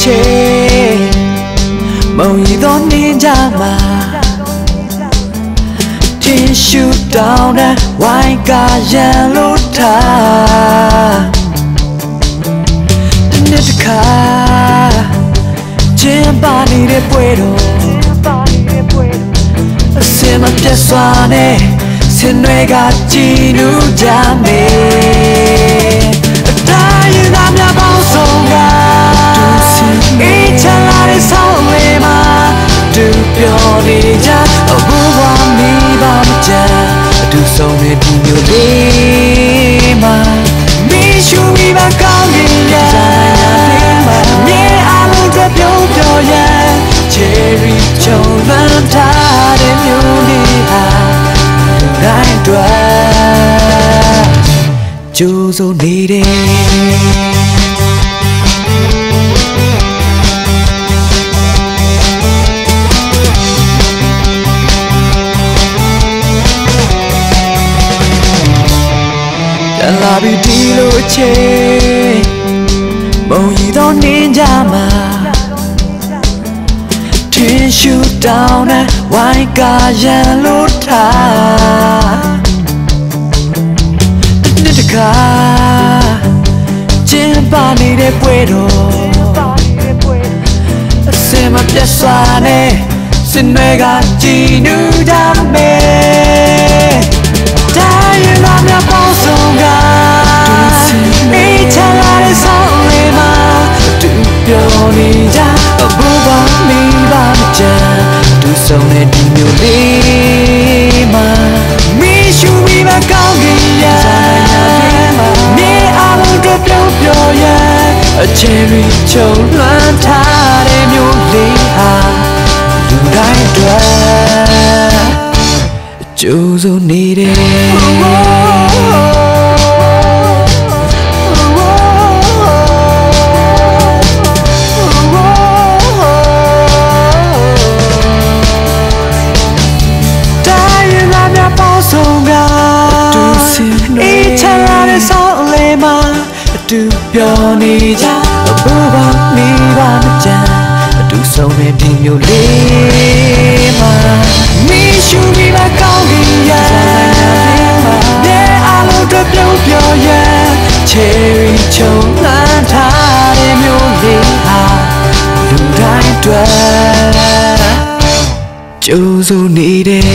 ချေမုံရီသောနင်းကြမှာတင်ရှူတောင်းတဲ့ဝိုင်းကရန်လို့ထားတစ်နှစ်တစ်ခါကျင်းပါနေတဲ့ပွဲတော်အစင်မပြတ်စွာနဲ့ဆင်တွေကကြည်နူးကြမယ် ပြောနေကြအဘူဘွားမိပါမကြအတူဆုံးတဲ့ဒီမျိုးလေးမှာမင်းရှူမိပါကောင်းကင်ရဲ့မြေအားလုံးတွေပြုံးပြော်ရဲ့ cherry ချုံလန်းထားတဲ့မျိုးလေးဟာတိုင်းတွေ့ကြိုးစိုးနေတယ် ပြန်လာပြီဒီလိုအချိန်မုံရီသောနင်းကြမှာထင်းရှူတောင်းတဲ့ဝိုင်းကရန်လို့ထားတစ်နှစ်တခါကျင်းပါနေတဲ့ပွဲတော်အစင်မပြတ်စွာနဲ့စင်တွေကကြည်နူးကြမယ် ဆုံးတဲ့ဒီမျိုးလေးမှာမင်းရှူမိမကောင်းခင်ရဲ့မြေအားလုံးတို့ပြုံးပြော်ရဲ့အချယ်ရီချုံလွှမ်းထားတဲ့မျိုးလေးဟာလူတိုင်းအတွက်ကြိုးစိုးနေတယ် တူပြောနေကြအဘူပါမိပါမကြမ်းအတူဆုံးတဲ့ဒီမျိုးလေးမှာမီးရှူမိပါကောင်းကြီးရဲ့မြေအားလုံးတို့ပြုံးပြော်ရဲ့ cherry ချုံလန်းထားတဲ့မျိုးလေးဟာလူတိုင်းအတွက်ကြိုးစိုးနေတယ်